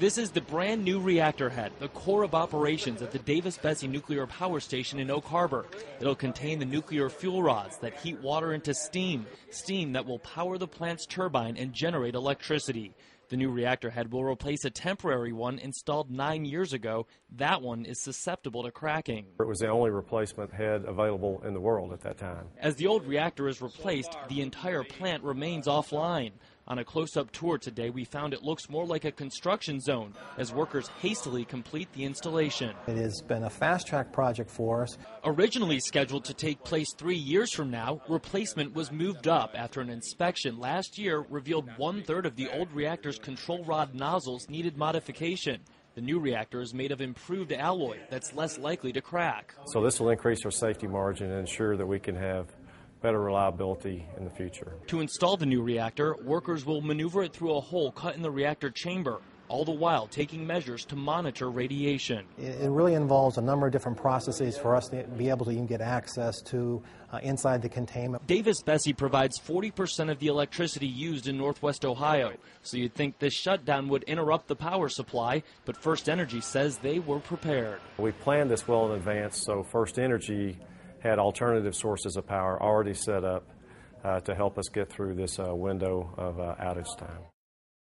This is the brand new reactor head, the core of operations at the Davis-Besse Nuclear Power Station in Oak Harbor. It'll contain the nuclear fuel rods that heat water into steam, steam that will power the plant's turbine and generate electricity. The new reactor head will replace a temporary one installed nine years ago. That one is susceptible to cracking. It was the only replacement head available in the world at that time. As the old reactor is replaced, the entire plant remains offline. On a close-up tour today, we found it looks more like a construction zone as workers hastily complete the installation. It has been a fast-track project for us. Originally scheduled to take place three years from now, replacement was moved up after an inspection last year revealed one-third of the old reactor's control rod nozzles needed modification. The new reactor is made of improved alloy that's less likely to crack. So this will increase our safety margin and ensure that we can have better reliability in the future. To install the new reactor, workers will maneuver it through a hole cut in the reactor chamber, all the while taking measures to monitor radiation. It really involves a number of different processes for us to be able to even get access to uh, inside the containment. Davis-Besse provides 40% of the electricity used in northwest Ohio, so you'd think this shutdown would interrupt the power supply, but FirstEnergy says they were prepared. We planned this well in advance, so FirstEnergy had alternative sources of power already set up uh, to help us get through this uh, window of uh, outage time.